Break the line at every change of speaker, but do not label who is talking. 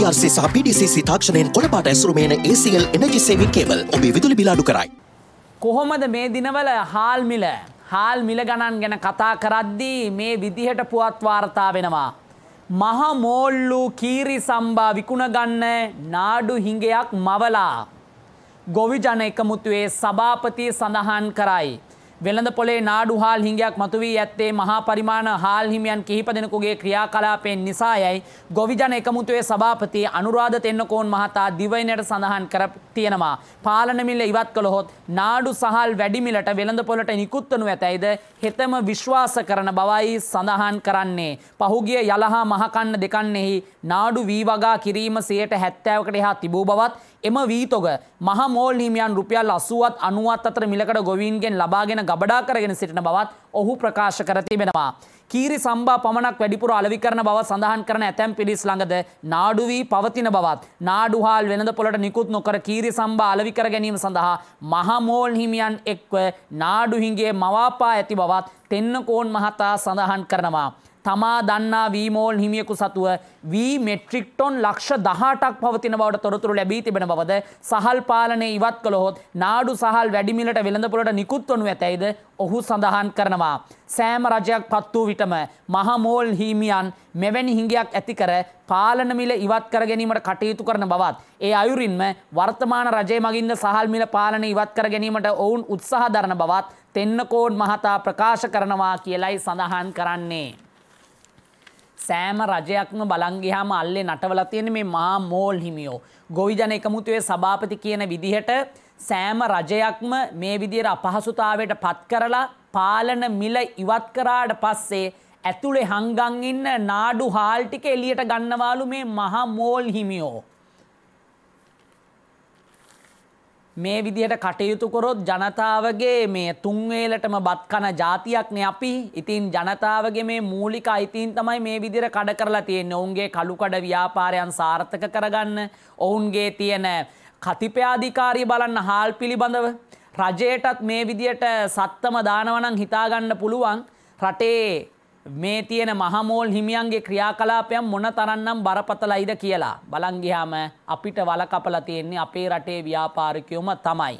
DRC සහ PDCC තාක්ෂණයෙන් කොළපාට ඇසුරුමේන ACL එනජි සේවින් කේබල් ඔබේ විදුලි බිල අඩු කරයි.
කොහොමද මේ දිනවල හාල් මිල හාල් මිල ගණන් ගැන කතා කරද්දී මේ විදිහට පුවත් වාර්තා වෙනවා. මහ මෝල්ලු කීරි සම්බා විකුණ ගන්න නාඩු හිඟයක් මවලා. ගොවි ජන එකමුතුවේ සභාපතිය සඳහන් කරයි. වෙළඳ පොලේ නාඩු හාල් හිඟයක් මතුවී ඇත්තේ මහා පරිමාණ හාල් හිමියන් කිහිප දෙනෙකුගේ ක්‍රියාකලාපයෙන් නිසා යයි ගොවිජන එකමුතුවේ සභාපති අනුරාධ තෙන්නකෝන් මහතා දිවයිනයට සඳහන් කර තියෙනවා. පාලන මිල ඉවත් කළහොත් නාඩු සහල් වැඩිමිලට වෙළඳ පොලට නිකුත්වනු ඇතැයිද හෙතම විශ්වාස කරන බවයි සඳහන් කරන්නේ. පහුගිය යලහා මහකන්න දෙකන්නෙහි නාඩු වී වගා කිරීම සයට හැත්තෑවකට එහා තිබූ බවත් එම වීතොග මහ මෝල් හිමියන් රුපියල් අසුවත් අනුවත් අතර මිලකට ගොවීන්ගෙන් ලබාගෙන ගබඩා කරගෙන සිටින බවත් ඔහු ප්‍රකාශ කර තිබෙනවා. කීරි සම්බා පමණක් වැඩිපුර අලවි කරන බව සඳහන් කරන ඇතැම් පිරිස් ළඟද නාඩු වී පවතින බවත් නාඩුහාල් වෙනද පොලට නිකුත් නොකර කීරි සම්බා අලවි කර ගැනීම සඳහා මහමෝල් හිමියන් එක්ව නාඩු හිඟේ මවාපා ඇති බවත් තෙන්නකෝන් මහතා සඳහන් කරනවා. තමා දන්නා වීමෝල් හිමියකු සතුව වී මෙට්‍රික්ටොන් ලක්ෂ දහටක් පවතින බවට තොරතුරු ලැබී තිබෙන බවද සහල් පාලනය ඉවත් කළහොත් නාඩු සහල් වැඩිමිලට වෙළඳපොලට නිකුත් වනු ඇතැයිද ඔහු සඳහන් කරනවා. සෑම රජයක් පත් වූ විටම මහමෝල් හිමියන් මෙවැනි හිඟයක් ඇතිකර පාලන මිල ඉවත් කර ගැනීමට කටයුතු කරන බවත්. ඒ අයුරින්ම වර්තමාන රජය මගින්ද සහල් මිල පාලන ඉවත් කර ගැනීමට ඔවුන් උත්සාහ දරන බවත් තෙන්නකෝඩ් මහතා ප්‍රකාශ කරනවා කියලයි සඳහන් කරන්නේ. සෑම රජයක්ම බලංගිහාම අල්ලේ නටවල තියෙන මේ මහා මෝල් හිමියෝ. ගොවිජන එකමුතුවේ සභාපති කියන විදිහට සෑම රජයක්ම මේ විදියට අපහසුතාවයට පත් කරලා පාලන මිල ඉවත් කරාට පස්සේ ඇතුළේ හංගන් ඉන්න නාඩු හාල් ටික එළියට ගන්නවාලු මේ මහා මෝල් හිමියෝ. මේ විදිහට කටයුතු කොරොත් ජනතාවගේ මේ තුන්වේලටම බත් කන ජාතියක්නේ අපි. ඉතින් ජනතාවගේ මේ මූලික අයිතීන් තමයි මේ විදිහට කඩ කරලා තියෙන්නේ. ඔවුන්ගේ කළුකඩ ව්‍යාපාරයන් සාර්ථක කරගන්න, ඔවුන්ගේ තියෙන කතිපයාධිකාරිය බලන්න හාල් පිළිබඳව. රජයටත් මේ විදිහට සත්තම දානවනම් හිතාගන්න පුළුවන්. රටේ මේ තියෙන මහමෝල් හිමියන්ගේ ක්‍රියාකලාපයන් මොන තරන්නම් බරපතලයිද කියලා බලංගිහාම අපිට වල කපලා තියෙන්නේ අපේ රටේ ව්‍යාපාරිකයොම තමයි.